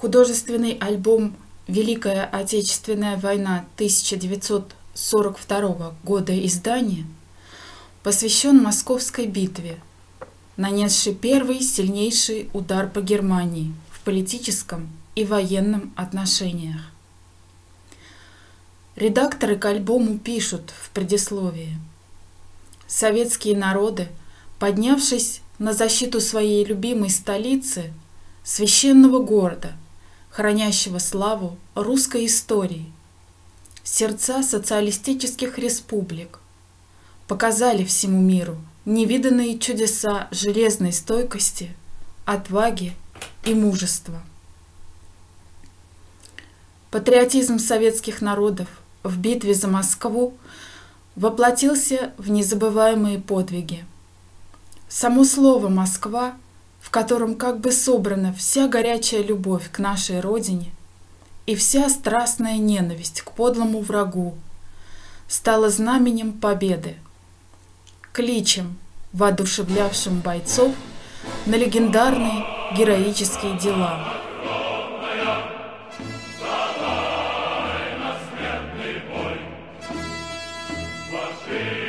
Художественный альбом «Великая Отечественная война 1942 года издания» посвящен Московской битве, нанесшей первый сильнейший удар по Германии в политическом и военном отношениях. Редакторы к альбому пишут в предисловии. Советские народы, поднявшись на защиту своей любимой столицы, священного города, хранящего славу русской истории, сердца социалистических республик, показали всему миру невиданные чудеса железной стойкости, отваги и мужества. Патриотизм советских народов в битве за Москву воплотился в незабываемые подвиги. Само слово «Москва», в котором как бы собрана вся горячая любовь к нашей Родине и вся страстная ненависть к подлому врагу, стала знаменем победы, кличем, воодушевлявшим бойцов на легендарные героические дела. Thank.